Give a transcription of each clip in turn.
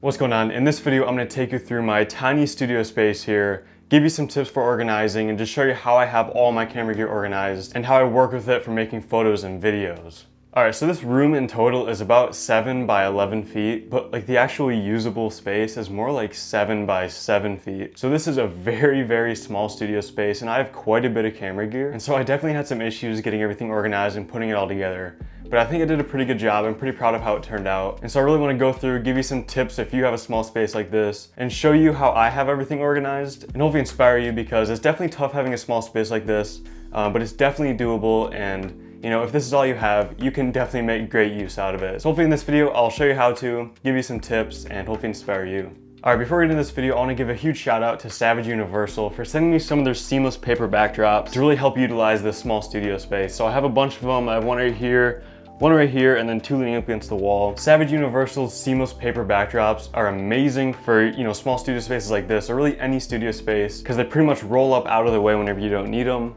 What's going on? In this video, I'm gonna take you through my tiny studio space here, give you some tips for organizing, and just show you how I have all my camera gear organized and how I work with it for making photos and videos. All right, so this room in total is about seven by 11 feet, but like the actually usable space is more like seven by seven feet. So this is a very, very small studio space and I have quite a bit of camera gear. And so I definitely had some issues getting everything organized and putting it all together. But I think I did a pretty good job. I'm pretty proud of how it turned out. And so I really wanna go through, give you some tips if you have a small space like this, and show you how I have everything organized, and hopefully inspire you because it's definitely tough having a small space like this, um, but it's definitely doable and you know, if this is all you have, you can definitely make great use out of it. So hopefully in this video, I'll show you how to, give you some tips, and hopefully inspire you. All right, before we get into this video, I wanna give a huge shout out to Savage Universal for sending me some of their seamless paper backdrops to really help utilize this small studio space. So I have a bunch of them. I have one right here, one right here, and then two leaning up against the wall. Savage Universal's seamless paper backdrops are amazing for, you know, small studio spaces like this, or really any studio space, because they pretty much roll up out of the way whenever you don't need them.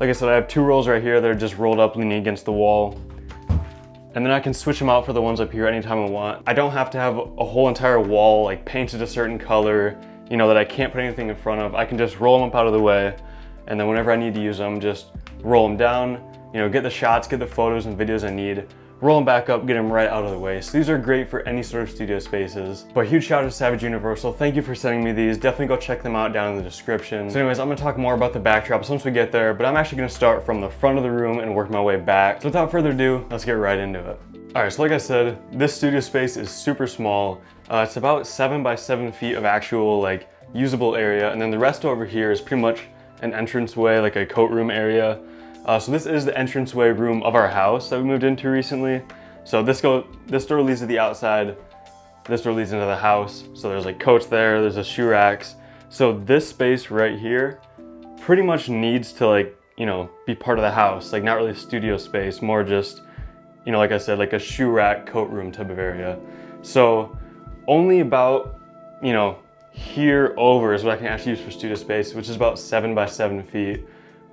Like I said, I have two rolls right here that are just rolled up leaning against the wall. And then I can switch them out for the ones up here anytime I want. I don't have to have a whole entire wall like painted a certain color, you know, that I can't put anything in front of. I can just roll them up out of the way. And then whenever I need to use them, just roll them down, you know, get the shots, get the photos and videos I need, roll them back up, get them right out of the way. So these are great for any sort of studio spaces. But huge shout out to Savage Universal. Thank you for sending me these. Definitely go check them out down in the description. So anyways, I'm gonna talk more about the backdrops once we get there, but I'm actually gonna start from the front of the room and work my way back. So without further ado, let's get right into it. All right, so like I said, this studio space is super small. Uh, it's about seven by seven feet of actual like usable area. And then the rest over here is pretty much an entranceway, like a coat room area. Uh, so this is the entranceway room of our house that we moved into recently. So this go this door leads to the outside, this door leads into the house. So there's like coats there, there's a shoe racks. So this space right here pretty much needs to like, you know, be part of the house. Like not really studio space, more just, you know, like I said, like a shoe rack, coat room type of area. So only about, you know, here over is what I can actually use for studio space, which is about seven by seven feet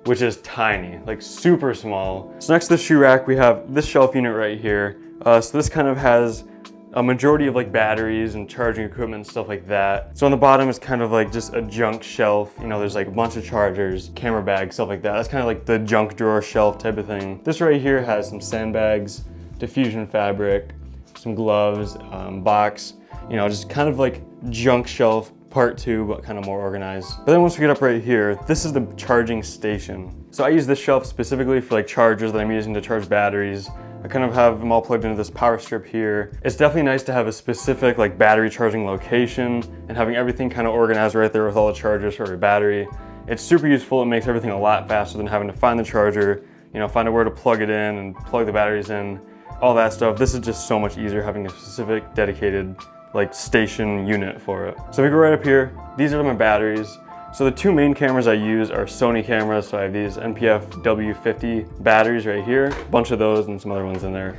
which is tiny, like super small. So next to the shoe rack, we have this shelf unit right here. Uh, so this kind of has a majority of like batteries and charging equipment and stuff like that. So on the bottom is kind of like just a junk shelf. You know, there's like a bunch of chargers, camera bags, stuff like that. That's kind of like the junk drawer shelf type of thing. This right here has some sandbags, diffusion fabric, some gloves, um, box, you know, just kind of like junk shelf part two, but kind of more organized. But then once we get up right here, this is the charging station. So I use this shelf specifically for like chargers that I'm using to charge batteries. I kind of have them all plugged into this power strip here. It's definitely nice to have a specific like battery charging location and having everything kind of organized right there with all the chargers for every battery. It's super useful. It makes everything a lot faster than having to find the charger, you know, find out where to plug it in and plug the batteries in, all that stuff. This is just so much easier having a specific dedicated like station unit for it. So we go right up here, these are my batteries. So the two main cameras I use are Sony cameras. So I have these NPF W50 batteries right here, a bunch of those and some other ones in there.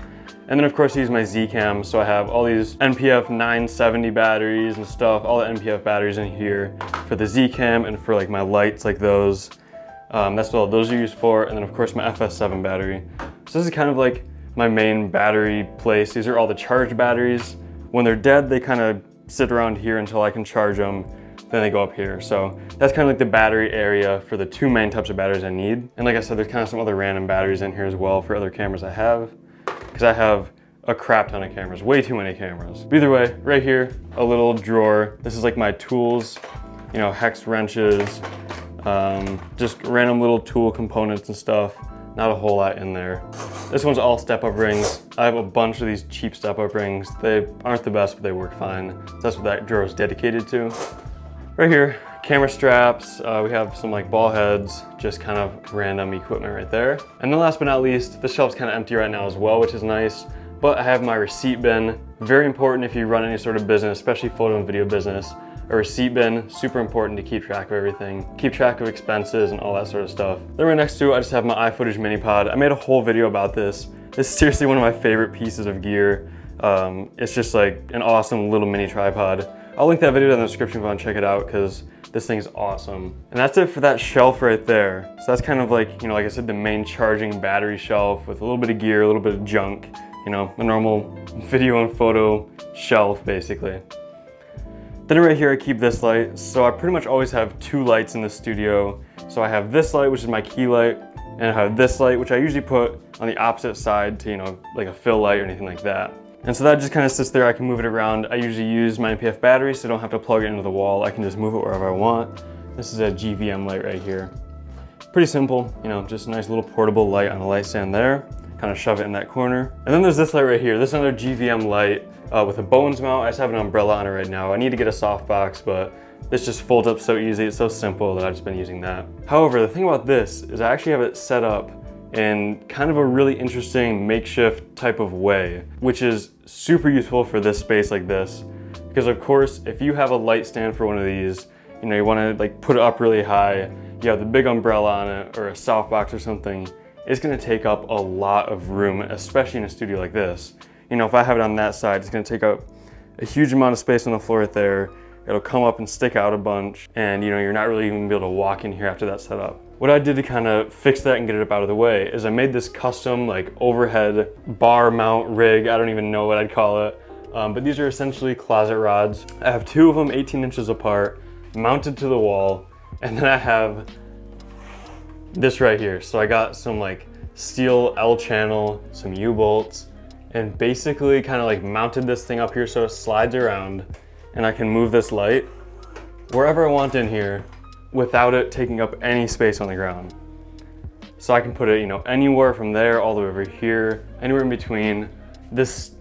And then of course use my Z-Cam, so I have all these NPF 970 batteries and stuff, all the NPF batteries in here for the Z-Cam and for like my lights like those. Um, that's what those are used for. And then of course my FS7 battery. So this is kind of like my main battery place. These are all the charged batteries. When they're dead, they kind of sit around here until I can charge them. Then they go up here. So that's kind of like the battery area for the two main types of batteries I need. And like I said, there's kind of some other random batteries in here as well for other cameras I have. Because I have a crap ton of cameras, way too many cameras. But either way, right here, a little drawer. This is like my tools, you know, hex wrenches, um, just random little tool components and stuff. Not a whole lot in there. This one's all step-up rings. I have a bunch of these cheap step-up rings. They aren't the best, but they work fine. That's what that drawer is dedicated to. Right here, camera straps. Uh, we have some like ball heads, just kind of random equipment right there. And then last but not least, the shelf's kind of empty right now as well, which is nice. But I have my receipt bin. Very important if you run any sort of business, especially photo and video business a receipt bin, super important to keep track of everything, keep track of expenses and all that sort of stuff. Then right next to it, I just have my iFootage mini pod. I made a whole video about this. This is seriously one of my favorite pieces of gear. Um, it's just like an awesome little mini tripod. I'll link that video in the description if you want to check it out because this thing's awesome. And that's it for that shelf right there. So that's kind of like, you know, like I said, the main charging battery shelf with a little bit of gear, a little bit of junk, you know, a normal video and photo shelf basically. Then right here I keep this light. So I pretty much always have two lights in the studio. So I have this light, which is my key light, and I have this light, which I usually put on the opposite side to, you know, like a fill light or anything like that. And so that just kind of sits there. I can move it around. I usually use my NPF battery, so I don't have to plug it into the wall. I can just move it wherever I want. This is a GVM light right here. Pretty simple, you know, just a nice little portable light on a light stand there. Kind of shove it in that corner. And then there's this light right here. This is another GVM light uh, with a Bowens mount. I just have an umbrella on it right now. I need to get a softbox, but this just folds up so easy. It's so simple that I've just been using that. However, the thing about this is I actually have it set up in kind of a really interesting makeshift type of way, which is super useful for this space like this. Because of course, if you have a light stand for one of these, you know, you wanna like put it up really high, you have the big umbrella on it or a softbox or something, it's gonna take up a lot of room, especially in a studio like this. You know, if I have it on that side, it's gonna take up a huge amount of space on the floor right there. It'll come up and stick out a bunch and you know, you're not really even gonna be able to walk in here after that setup. What I did to kind of fix that and get it up out of the way is I made this custom like overhead bar mount rig. I don't even know what I'd call it. Um, but these are essentially closet rods. I have two of them 18 inches apart, mounted to the wall. And then I have this right here. So I got some like steel L channel, some U-bolts, and basically kind of like mounted this thing up here so it slides around and I can move this light wherever I want in here without it taking up any space on the ground. So I can put it, you know, anywhere from there all the way over here, anywhere in between. This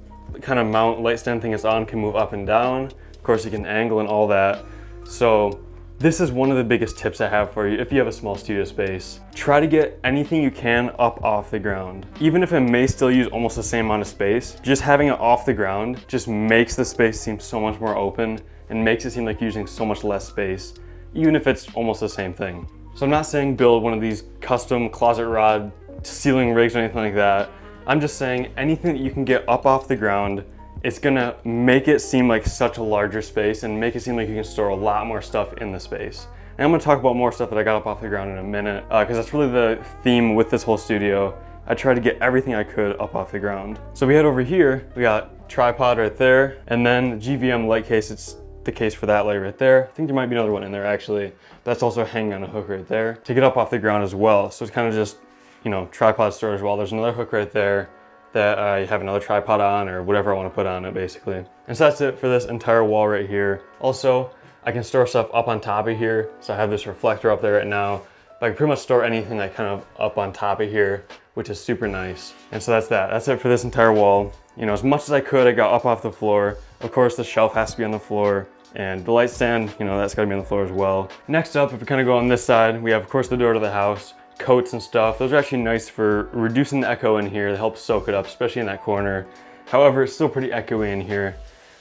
kind of mount light stand thing is on can move up and down. Of course, you can angle and all that. So this is one of the biggest tips I have for you if you have a small studio space. Try to get anything you can up off the ground. Even if it may still use almost the same amount of space, just having it off the ground just makes the space seem so much more open and makes it seem like you're using so much less space, even if it's almost the same thing. So I'm not saying build one of these custom closet rod ceiling rigs or anything like that. I'm just saying anything that you can get up off the ground it's gonna make it seem like such a larger space and make it seem like you can store a lot more stuff in the space. And I'm gonna talk about more stuff that I got up off the ground in a minute, because uh, that's really the theme with this whole studio. I tried to get everything I could up off the ground. So we head over here, we got tripod right there, and then GVM light case, it's the case for that light right there. I think there might be another one in there actually. That's also hanging on a hook right there to get up off the ground as well. So it's kind of just, you know, tripod storage while there's another hook right there that I have another tripod on or whatever I want to put on it basically. And so that's it for this entire wall right here. Also, I can store stuff up on top of here. So I have this reflector up there right now, but I can pretty much store anything like kind of up on top of here, which is super nice. And so that's that. That's it for this entire wall. You know, as much as I could, I got up off the floor. Of course, the shelf has to be on the floor and the light stand, you know, that's gotta be on the floor as well. Next up, if we kind of go on this side, we have, of course, the door to the house coats and stuff. Those are actually nice for reducing the echo in here. They help soak it up, especially in that corner. However, it's still pretty echoey in here.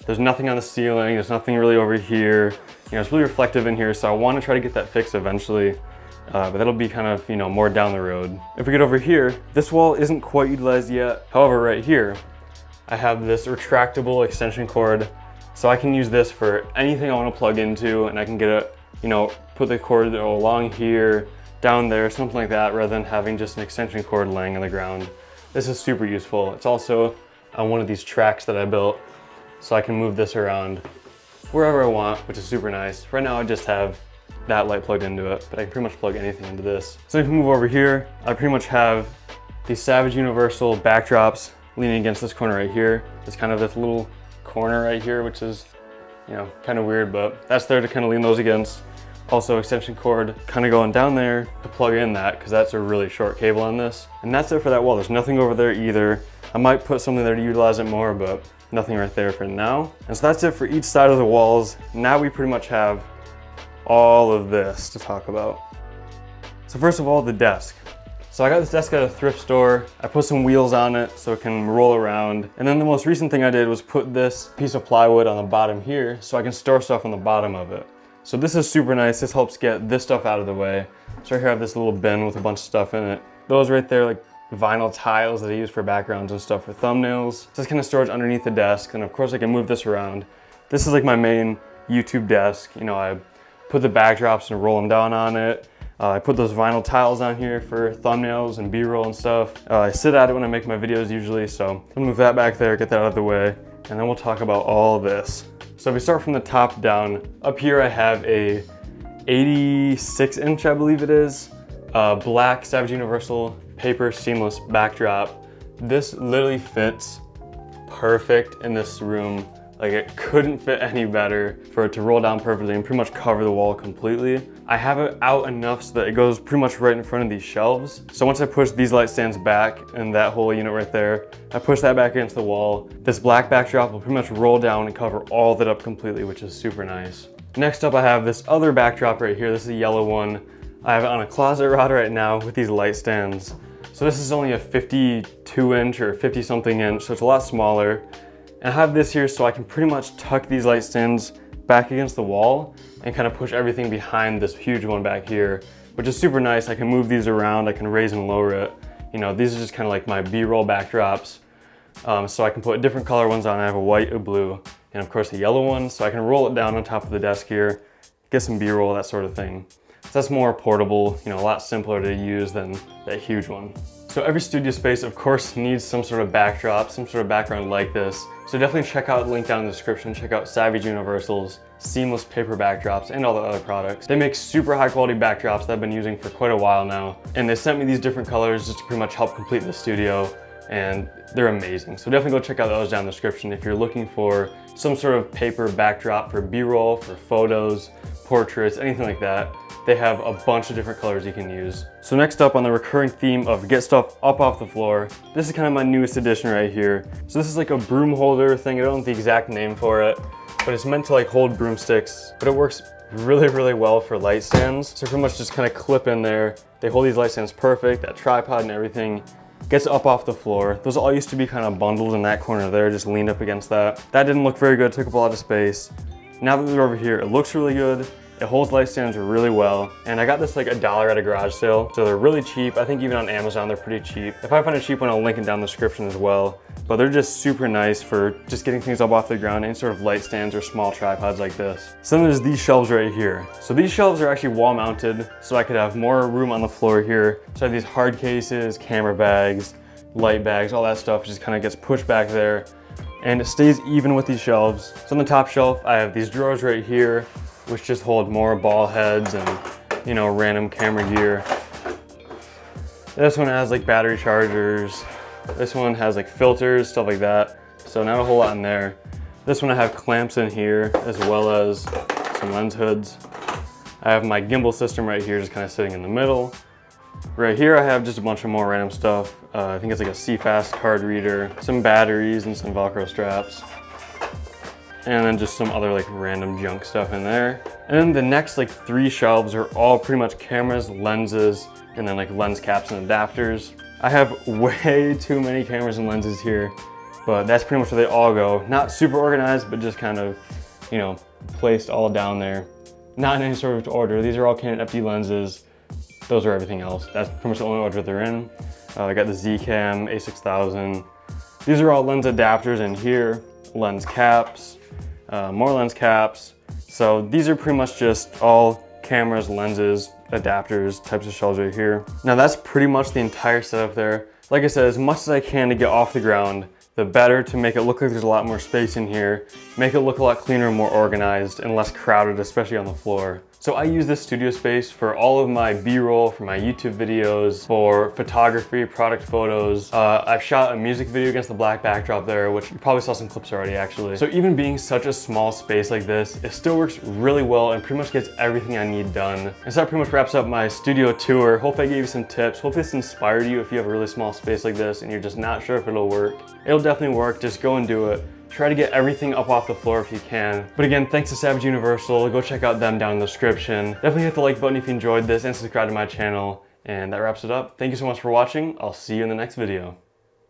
There's nothing on the ceiling. There's nothing really over here. You know, it's really reflective in here. So I want to try to get that fixed eventually. Uh, but that'll be kind of, you know, more down the road. If we get over here, this wall isn't quite utilized yet. However, right here, I have this retractable extension cord. So I can use this for anything I want to plug into and I can get it, you know, put the cord along here, down there, something like that, rather than having just an extension cord laying on the ground. This is super useful. It's also on one of these tracks that I built, so I can move this around wherever I want, which is super nice. Right now I just have that light plugged into it, but I can pretty much plug anything into this. So if you move over here, I pretty much have these Savage Universal backdrops leaning against this corner right here. It's kind of this little corner right here, which is, you know, kind of weird, but that's there to kind of lean those against. Also extension cord kind of going down there to plug in that because that's a really short cable on this. And that's it for that wall. There's nothing over there either. I might put something there to utilize it more, but nothing right there for now. And so that's it for each side of the walls. Now we pretty much have all of this to talk about. So first of all, the desk. So I got this desk at a thrift store. I put some wheels on it so it can roll around. And then the most recent thing I did was put this piece of plywood on the bottom here so I can store stuff on the bottom of it. So this is super nice. This helps get this stuff out of the way. So right here I have this little bin with a bunch of stuff in it. Those right there, like vinyl tiles that I use for backgrounds and stuff for thumbnails. This kind of storage underneath the desk. And of course I can move this around. This is like my main YouTube desk. You know, I put the backdrops and roll them down on it. Uh, I put those vinyl tiles on here for thumbnails and b-roll and stuff. Uh, I sit at it when I make my videos usually, so I'll move that back there, get that out of the way, and then we'll talk about all this. So if we start from the top down, up here I have a 86 inch, I believe it is, uh, black Savage Universal paper seamless backdrop. This literally fits perfect in this room. Like it couldn't fit any better for it to roll down perfectly and pretty much cover the wall completely. I have it out enough so that it goes pretty much right in front of these shelves. So once I push these light stands back and that whole unit right there, I push that back against the wall. This black backdrop will pretty much roll down and cover all that up completely, which is super nice. Next up, I have this other backdrop right here. This is a yellow one. I have it on a closet rod right now with these light stands. So this is only a 52 inch or 50 something inch, so it's a lot smaller. And I have this here so I can pretty much tuck these light stands back against the wall and kind of push everything behind this huge one back here, which is super nice. I can move these around, I can raise and lower it. You know, these are just kind of like my B-roll backdrops. Um, so I can put different color ones on. I have a white, a blue, and of course a yellow one. So I can roll it down on top of the desk here, get some B-roll, that sort of thing. So that's more portable, you know, a lot simpler to use than that huge one. So every studio space, of course, needs some sort of backdrop, some sort of background like this. So definitely check out the link down in the description. Check out Savage Universal's seamless paper backdrops and all the other products. They make super high quality backdrops that I've been using for quite a while now. And they sent me these different colors just to pretty much help complete the studio and they're amazing. So definitely go check out those down in the description if you're looking for some sort of paper backdrop for B-roll, for photos, portraits, anything like that. They have a bunch of different colors you can use. So next up on the recurring theme of get stuff up off the floor, this is kind of my newest addition right here. So this is like a broom holder thing. I don't know the exact name for it, but it's meant to like hold broomsticks, but it works really, really well for light stands. So pretty much just kind of clip in there. They hold these light stands perfect, that tripod and everything gets up off the floor. Those all used to be kind of bundled in that corner there, just leaned up against that. That didn't look very good, took up a lot of space. Now that they're over here, it looks really good. It holds light stands really well. And I got this like a dollar at a garage sale. So they're really cheap. I think even on Amazon, they're pretty cheap. If I find a cheap one, I'll link it down in the description as well. But they're just super nice for just getting things up off the ground, any sort of light stands or small tripods like this. So then there's these shelves right here. So these shelves are actually wall mounted, so I could have more room on the floor here. So I have these hard cases, camera bags, light bags, all that stuff just kind of gets pushed back there and it stays even with these shelves. So on the top shelf, I have these drawers right here which just hold more ball heads and, you know, random camera gear. This one has like battery chargers. This one has like filters, stuff like that. So not a whole lot in there. This one I have clamps in here as well as some lens hoods. I have my gimbal system right here just kind of sitting in the middle. Right here I have just a bunch of more random stuff. Uh, I think it's like a CFast card reader, some batteries and some Velcro straps and then just some other like random junk stuff in there. And then the next like three shelves are all pretty much cameras, lenses, and then like lens caps and adapters. I have way too many cameras and lenses here, but that's pretty much where they all go. Not super organized, but just kind of, you know, placed all down there. Not in any sort of order. These are all Canon FD lenses. Those are everything else. That's pretty much the only order they're in. Uh, I got the Zcam A6000. These are all lens adapters in here, lens caps, uh, more lens caps. So these are pretty much just all cameras, lenses, adapters, types of shells right here. Now that's pretty much the entire setup there. Like I said, as much as I can to get off the ground, the better to make it look like there's a lot more space in here, make it look a lot cleaner, more organized, and less crowded, especially on the floor. So I use this studio space for all of my B-roll, for my YouTube videos, for photography, product photos. Uh, I've shot a music video against the black backdrop there, which you probably saw some clips already actually. So even being such a small space like this, it still works really well and pretty much gets everything I need done. And so that pretty much wraps up my studio tour. Hope I gave you some tips. Hope this inspired you if you have a really small space like this and you're just not sure if it'll work. It'll definitely work, just go and do it. Try to get everything up off the floor if you can. But again, thanks to Savage Universal. Go check out them down in the description. Definitely hit the like button if you enjoyed this and subscribe to my channel. And that wraps it up. Thank you so much for watching. I'll see you in the next video.